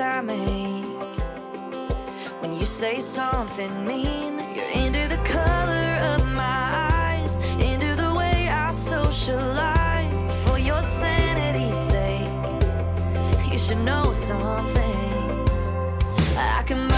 I make. When you say something mean You're into the color of my eyes Into the way I socialize. For your sanity's sake You should know some things. I can